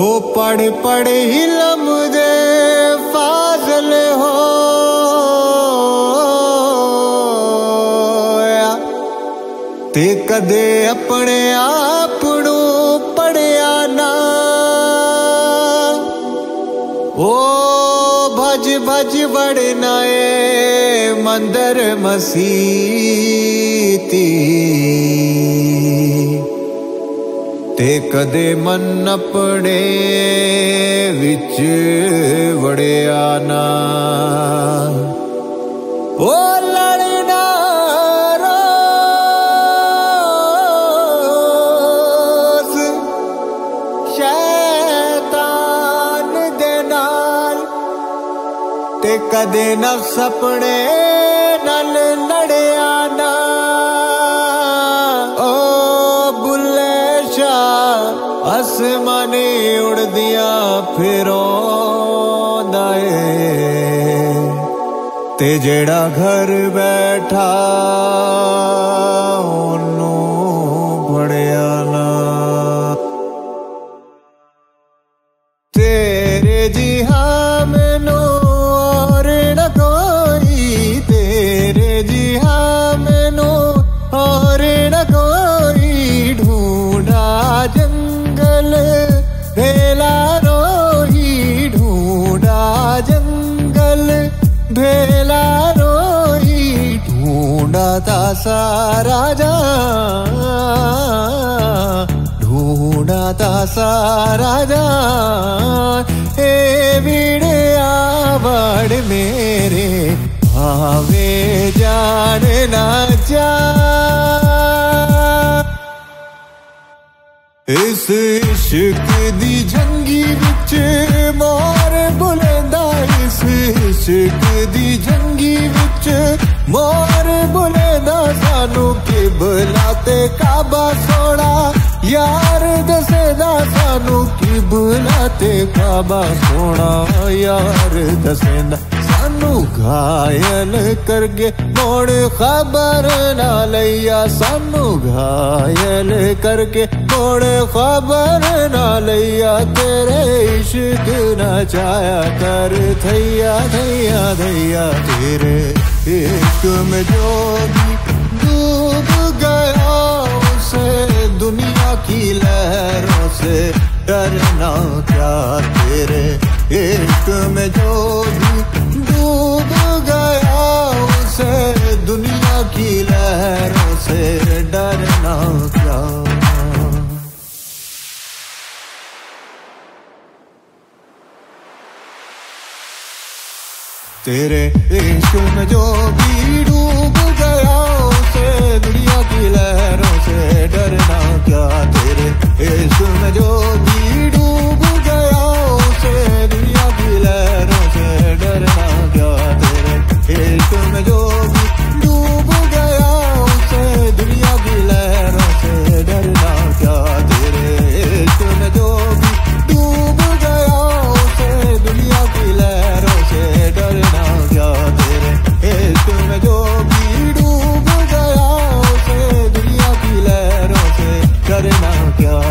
हो पढ़ पढ़ हिलम दे फाजल हो। ते कदे अपने आप पढ़िया ना। ओ भज भज बड़ना मंदर मसीती। ते कदे मन अपने विच वड़िया ना ओ लड़ना रोज शैतान दे नाल ते कदे नफ्स अपने नल लड़िया ना ओ ਆਸਮਾਨੇ ਉੜਦਿਆਂ ਫਿਰੋਂਦਾ ਏ ਤੇ ਜਿਹੜਾ ਘਰ ਬੈਠਾ ਉਹਨੂੰ भेला रोही ढूंढा जंगल। भेला रोही ढूंढा था सारा जहाँ ढूंढा था सारा जान। ए बीड़े आवड़ मेरे, भावे जान ना जा। इस इश्क दी जंगी विच मोर बुलंदा इस इश्क दी जंगी विच मोर बुलंदा सानू किबला ते काबा सोना यार दसेदा सानू किबला ते काबा सोना यार दसेदा घायल करगे, मोड़ खबर ना लैया, सानू घायल करके मोड़ खबर ना लैया, तेरे इश्क ना चाया कर थैया थैया थैया तेरे इश्क में जो भी डूब गया, उसे दुनिया की लहरों से डरना क्या, तेरे इश्क में जो तेरे इश्क में जो भी डूब गया, उसे दुनिया की लहरों से डरना क्या? तेरे इश्क में जो डूब